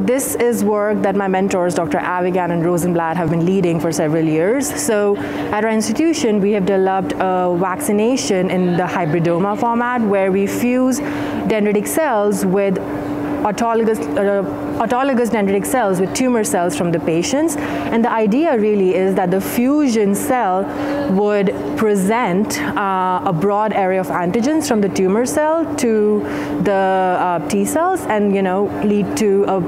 This is work that my mentors, Dr. Avigan and Rosenblatt, have been leading for several years. So at our institution, we have developed a vaccination in the hybridoma format where we fuse dendritic cells with autologous, uh, autologous dendritic cells with tumor cells from the patients. And the idea really is that the fusion cell would present uh, a broad array of antigens from the tumor cell to the uh, T cells and, you know, lead to a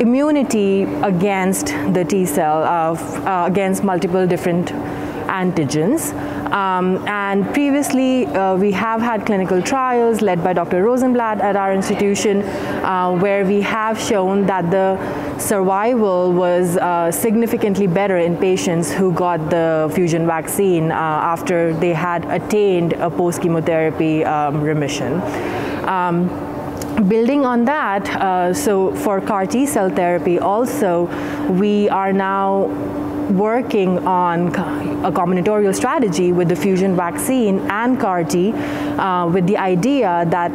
immunity against the T cell, uh, against multiple different antigens. Um, and previously, uh, we have had clinical trials led by Dr. Rosenblatt at our institution, uh, where we have shown that the survival was uh, significantly better in patients who got the fusion vaccine uh, after they had attained a post-chemotherapy um, remission. Um, building on that, uh, so for CAR T cell therapy also, we are now working on a combinatorial strategy with the fusion vaccine and CAR-T uh, with the idea that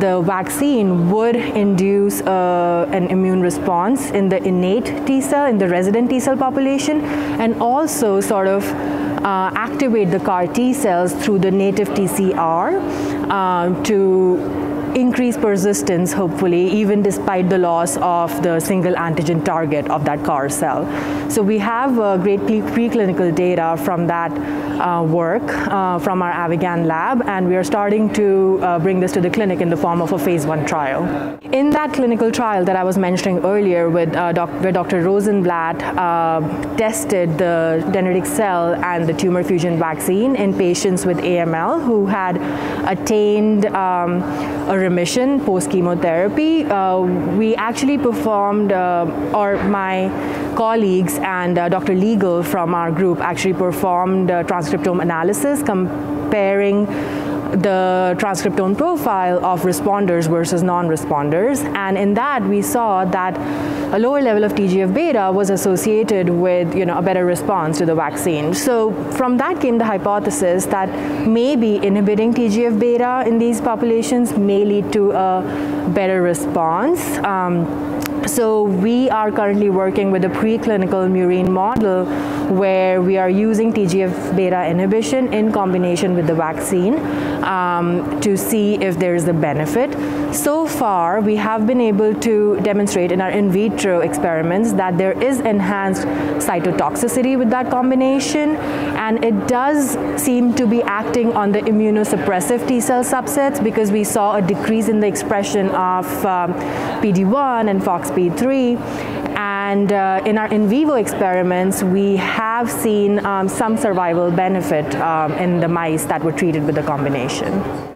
the vaccine would induce uh, an immune response in the innate T cell, in the resident T cell population, and also sort of uh, activate the CAR T cells through the native TCR uh, to increase persistence, hopefully, even despite the loss of the single antigen target of that CAR cell. So we have uh, great preclinical data from that uh, work uh, from our Avigan lab, and we are starting to uh, bring this to the clinic in the form of a phase one trial. In that clinical trial that I was mentioning earlier, with uh, doc where Dr. Rosenblatt uh, tested the dendritic cell and the tumor fusion vaccine in patients with AML who had attained um, a remission post chemotherapy. Uh, we actually performed, uh, or my colleagues and uh, Dr. Liegel from our group actually performed transcriptome analysis comparing the transcriptome profile of responders versus non-responders. And in that, we saw that a lower level of TGF-beta was associated with you know, a better response to the vaccine. So from that came the hypothesis that maybe inhibiting TGF-beta in these populations may lead to a better response. Um, so we are currently working with a preclinical murine model where we are using TGF-beta inhibition in combination with the vaccine um, to see if there is a benefit. So far, we have been able to demonstrate in our in vitro experiments that there is enhanced cytotoxicity with that combination, and it does seem to be acting on the immunosuppressive T cell subsets because we saw a decrease in the expression of um, PD-1 and FOXP3, and uh, in our in vivo experiments, we have seen um, some survival benefit um, in the mice that were treated with the combination.